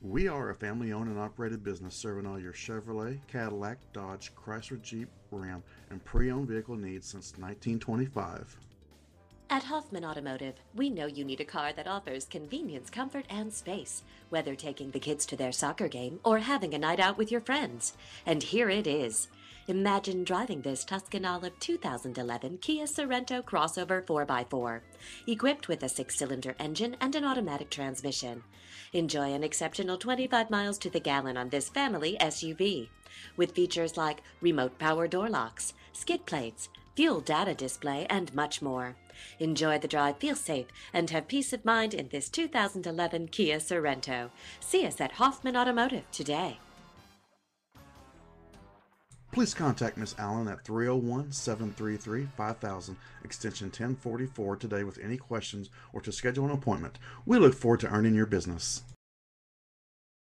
We are a family owned and operated business serving all your Chevrolet, Cadillac, Dodge, Chrysler, Jeep, Ram, and pre owned vehicle needs since 1925. At Hoffman Automotive, we know you need a car that offers convenience, comfort, and space, whether taking the kids to their soccer game or having a night out with your friends. And here it is. Imagine driving this Tuscan Olive 2011 Kia Sorento crossover 4x4, equipped with a six cylinder engine and an automatic transmission. Enjoy an exceptional 25 miles to the gallon on this family SUV, with features like remote power door locks, skid plates, fuel data display, and much more. Enjoy the drive, feel safe, and have peace of mind in this 2011 Kia Sorento. See us at Hoffman Automotive today. Please contact Miss Allen at 301 733 5000, extension 1044 today with any questions or to schedule an appointment. We look forward to earning your business.